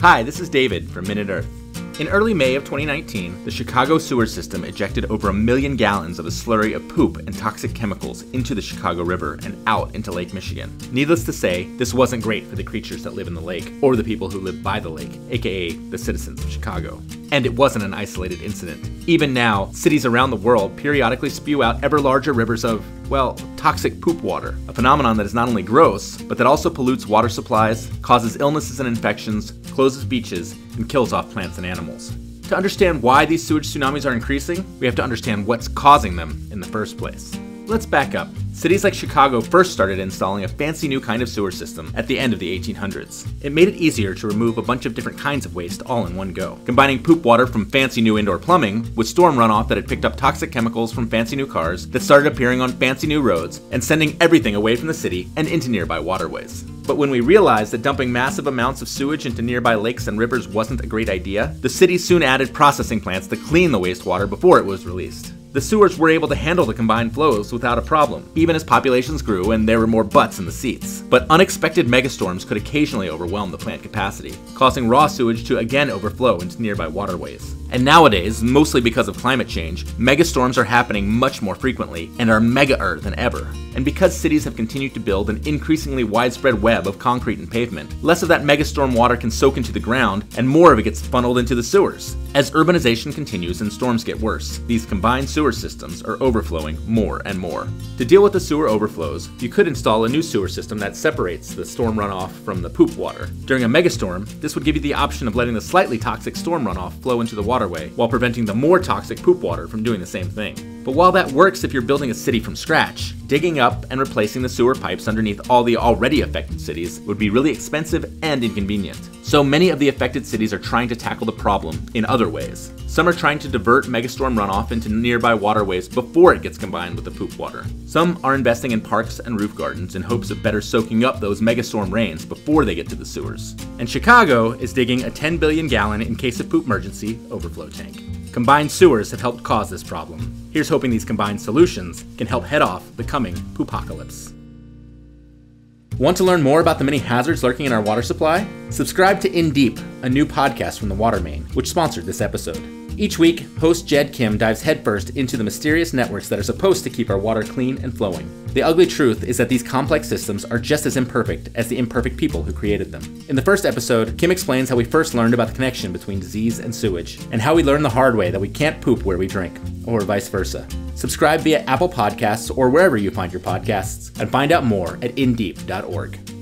Hi, this is David from Minute Earth. In early May of 2019, the Chicago sewer system ejected over a million gallons of a slurry of poop and toxic chemicals into the Chicago River and out into Lake Michigan. Needless to say, this wasn't great for the creatures that live in the lake or the people who live by the lake, aka the citizens of Chicago. And it wasn't an isolated incident. Even now, cities around the world periodically spew out ever larger rivers of, well, toxic poop water, a phenomenon that is not only gross, but that also pollutes water supplies, causes illnesses and infections, closes beaches, and kills off plants and animals. To understand why these sewage tsunamis are increasing, we have to understand what's causing them in the first place. Let's back up. Cities like Chicago first started installing a fancy new kind of sewer system at the end of the 1800s. It made it easier to remove a bunch of different kinds of waste all in one go, combining poop water from fancy new indoor plumbing with storm runoff that had picked up toxic chemicals from fancy new cars that started appearing on fancy new roads and sending everything away from the city and into nearby waterways. But when we realized that dumping massive amounts of sewage into nearby lakes and rivers wasn't a great idea, the city soon added processing plants to clean the wastewater before it was released. The sewers were able to handle the combined flows without a problem, even as populations grew and there were more butts in the seats. But unexpected megastorms could occasionally overwhelm the plant capacity, causing raw sewage to again overflow into nearby waterways. And nowadays, mostly because of climate change, megastorms are happening much more frequently and are mega-er than ever. And because cities have continued to build an increasingly widespread web of concrete and pavement, less of that megastorm water can soak into the ground and more of it gets funneled into the sewers. As urbanization continues and storms get worse, these combined sewer systems are overflowing more and more. To deal with the sewer overflows, you could install a new sewer system that separates the storm runoff from the poop water. During a megastorm, this would give you the option of letting the slightly toxic storm runoff flow into the waterway while preventing the more toxic poop water from doing the same thing. But while that works if you're building a city from scratch, digging up and replacing the sewer pipes underneath all the already affected cities would be really expensive and inconvenient. So many of the affected cities are trying to tackle the problem in other ways. Some are trying to divert megastorm runoff into nearby waterways before it gets combined with the poop water. Some are investing in parks and roof gardens in hopes of better soaking up those megastorm rains before they get to the sewers. And Chicago is digging a 10 billion gallon in case of poop emergency overflow tank. Combined sewers have helped cause this problem. Here's hoping these combined solutions can help head off the coming poopocalypse. Want to learn more about the many hazards lurking in our water supply? Subscribe to In Deep, a new podcast from the Water Main, which sponsored this episode. Each week, host Jed Kim dives headfirst into the mysterious networks that are supposed to keep our water clean and flowing. The ugly truth is that these complex systems are just as imperfect as the imperfect people who created them. In the first episode, Kim explains how we first learned about the connection between disease and sewage, and how we learned the hard way that we can't poop where we drink, or vice versa. Subscribe via Apple Podcasts or wherever you find your podcasts, and find out more at indeep.org.